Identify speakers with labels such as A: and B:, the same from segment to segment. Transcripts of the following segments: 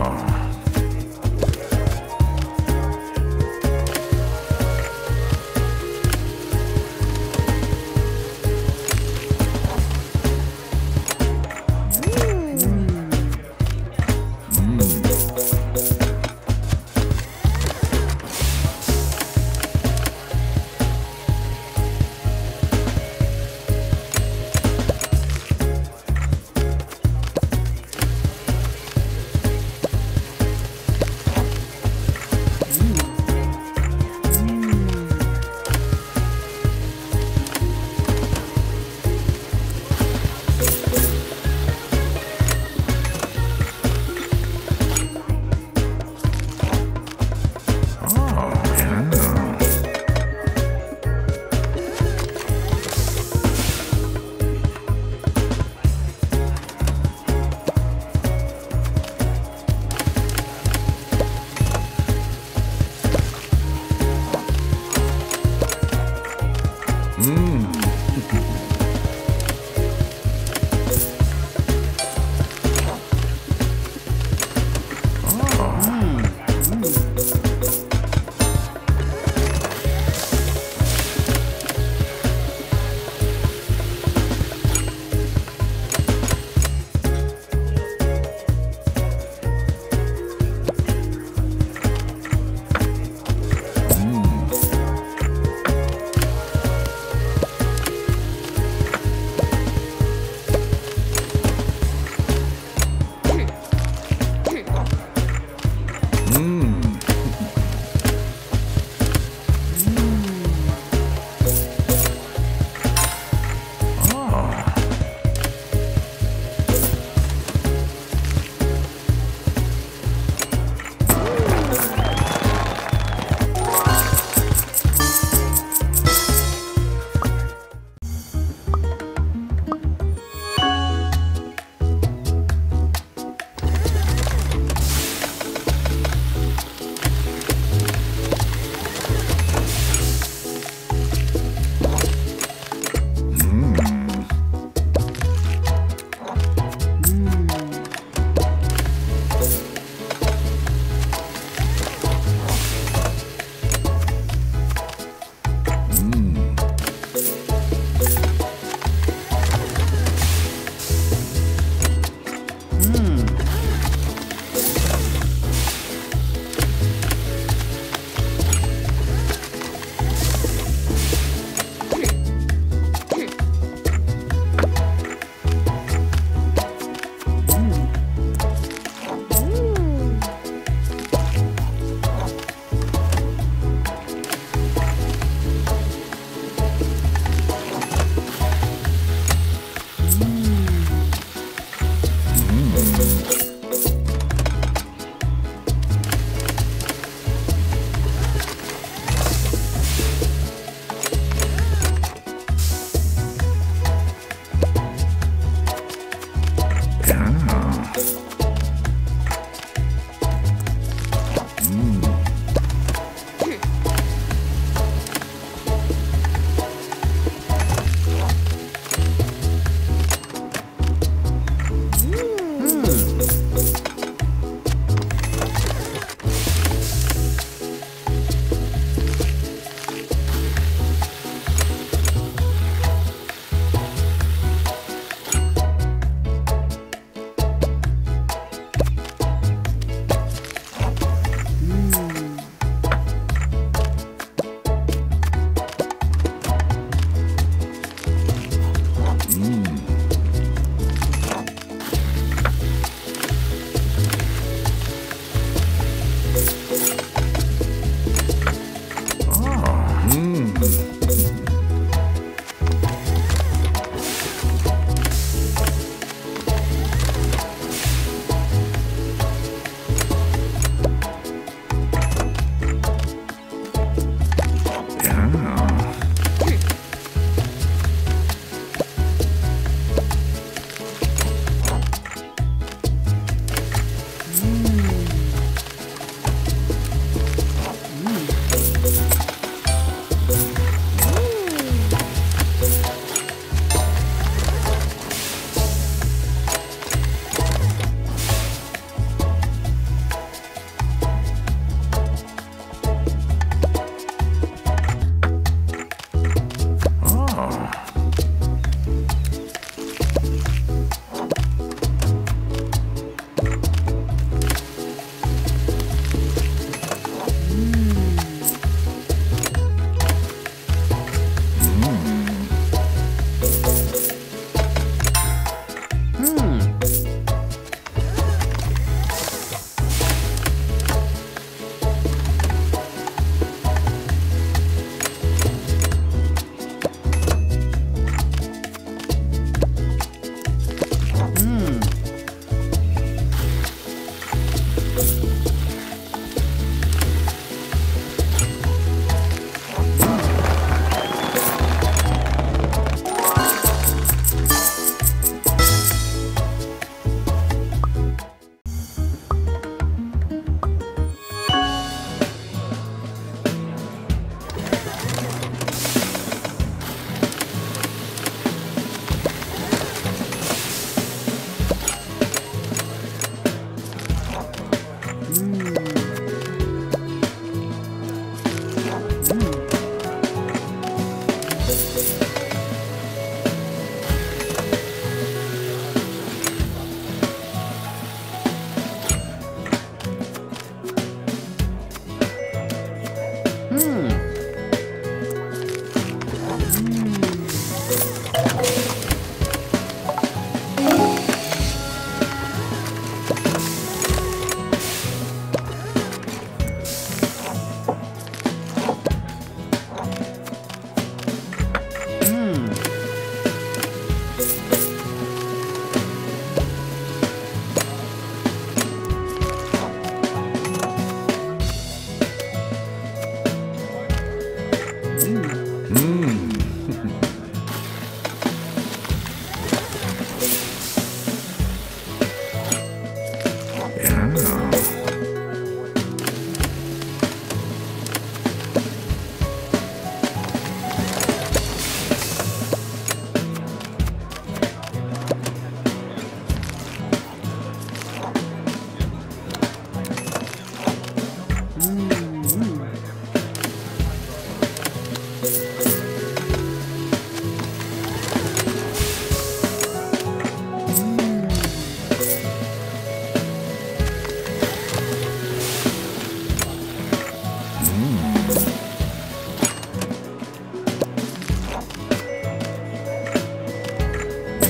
A: Omaha.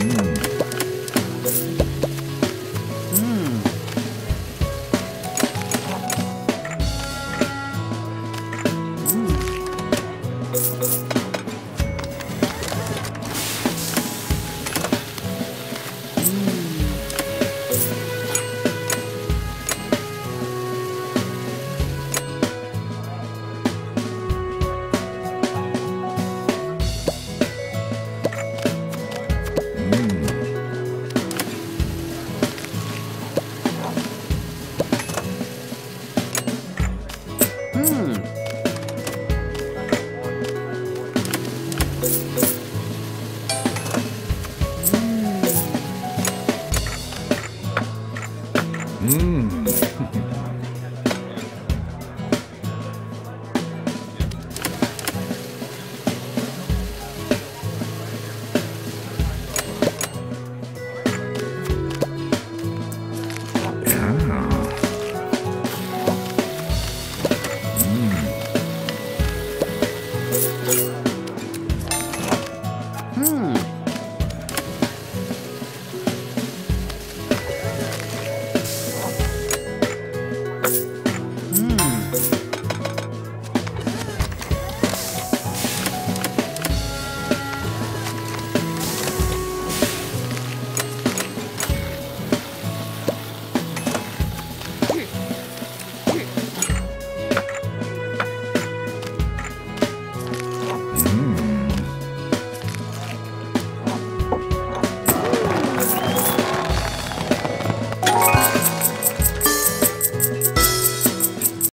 A: Yeah.